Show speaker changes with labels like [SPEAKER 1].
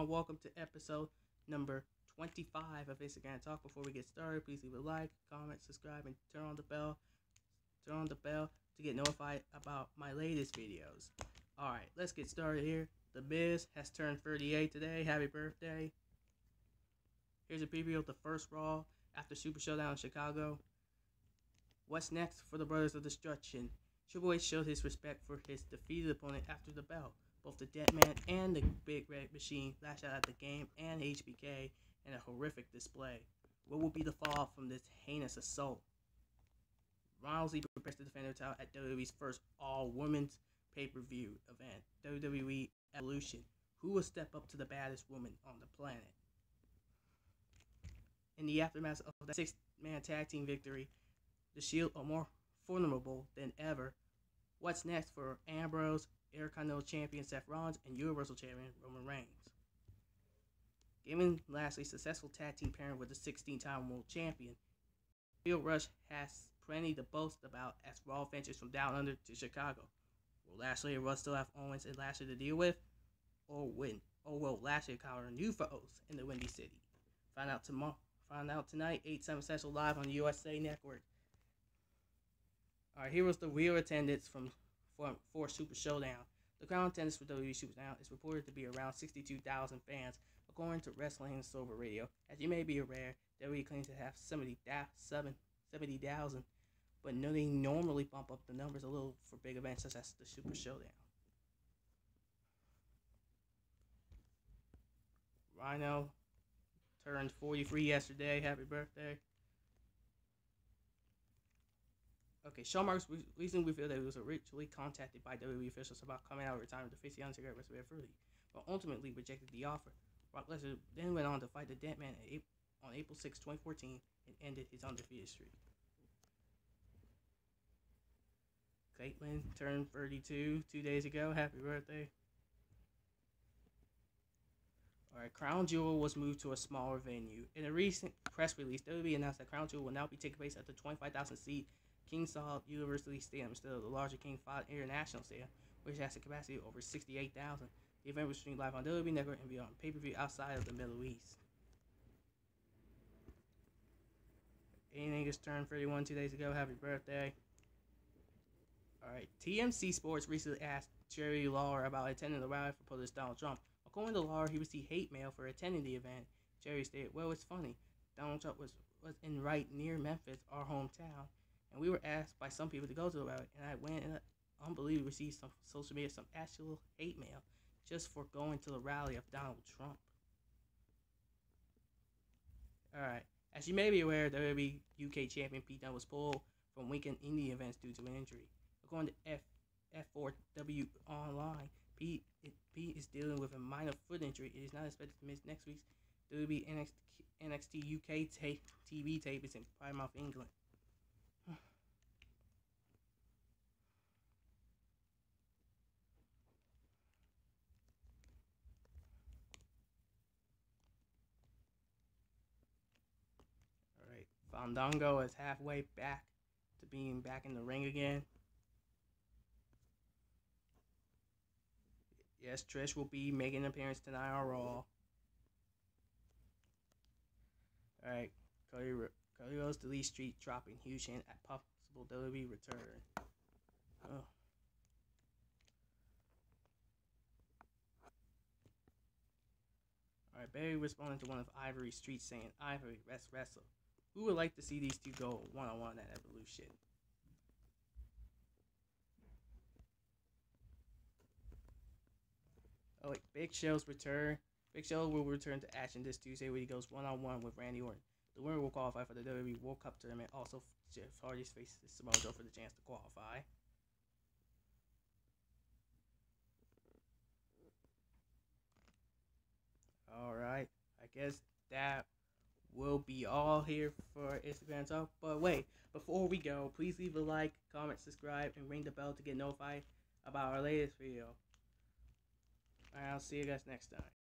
[SPEAKER 1] everyone. Welcome to episode number 25 of Instagram Talk. Before we get started, please leave a like, comment, subscribe, and turn on the bell. Turn on the bell to get notified about my latest videos. Alright, let's get started here. The Miz has turned 38 today. Happy birthday. Here's a preview of the first Raw after Super Showdown in Chicago. What's next for the Brothers of Destruction? H showed his respect for his defeated opponent after the bell. Both the Dead Man and the Big Red Machine lashed out at the game and HBK in a horrific display. What will be the fallout from this heinous assault? Rousey prepares to defend her title at WWE's first all-women's pay-per-view event, WWE Evolution. Who will step up to the baddest woman on the planet? In the aftermath of the six-man tag team victory, the Shield are more formidable than ever. What's next for Ambrose, Intercontinental Champion Seth Rollins, and Universal Champion Roman Reigns. Given Lashley's successful tag team pairing with the 16-time world champion, Lio Rush has plenty to boast about as Raw ventures from down under to Chicago. Will Lashley and Rush still have Owens and Lashley to deal with, or win? Or will Lashley encounter new foes in the Windy City? Find out tomorrow. Find out tonight, 8 7 Central live on the USA Network. Alright, here was the real attendance from for, for Super Showdown. The crowd attendance for WWE Super Showdown is reported to be around 62,000 fans, according to Wrestling Observer Radio. As you may be aware, WWE claims to have 70,000, 70,000, but no, they normally bump up the numbers a little for big events such as the Super Showdown. Rhyno turned 43 yesterday. Happy birthday. Okay, Shawn Michaels recently revealed that he was originally contacted by WWE officials about coming out of retirement to face the Undertaker at WrestleMania 30, but ultimately rejected the offer. Brock Lesnar then went on to fight the Dead Man on April 6, 2014, and ended his undefeated streak. Kaitlyn turned 32 two days ago. Happy birthday. Alright, Crown Jewel was moved to a smaller venue. In a recent press release, WWE announced that Crown Jewel will now be taking place at the 25,000 seat King Saud University Stadium instead of the larger King Fahd International Stadium, which has a capacity of over 68,000. The event was streamed live on WWE Network and beyond pay-per-view outside of the Middle East. Aiden English turned 31 two days ago. Happy birthday. Alright, TMZ Sports recently asked Jerry Lawler about attending the rally for President Donald Trump. According to Lawler, he received hate mail for attending the event. Jerry stated, Well, it's funny. Donald Trump was, was in right near Memphis, our hometown, and we were asked by some people to go to the rally, and I went and unbelievably received some social media, some actual hate mail just for going to the rally of Donald Trump. Alright, as you may be aware, WWE UK champion Pete Dunne was pulled from weekend indie events due to an injury. According to F F4W Online, Pete, it, Pete is dealing with a minor foot injury. It is not expected to miss next week's WWE NXT, NXT UK tape, TV tape is in Plymouth, England. Fandango is halfway back to being back in the ring again. Yes, Trish will be making an appearance tonight on Raw. Alright, Cody, Cody Rhodes to Lee Street dropping huge hint at possible WWE return. Oh. Alright, Bayley responded to one of Ivory Street saying, Ivory, let's wrestle. Who would like to see these two go one on one at Evolution? Oh wait, Big Show's return. Big Show will return to action this Tuesday where he goes one on one with Randy Orton. The winner will qualify for the WWE World Cup tournament. Also, Jeff Hardy's faces Samoa Joe for the chance to qualify. All right, I guess that will be all here for Instagram Talk. But wait, before we go, please leave a like, comment, subscribe, and ring the bell to get notified about our latest video. I'll see you guys next time.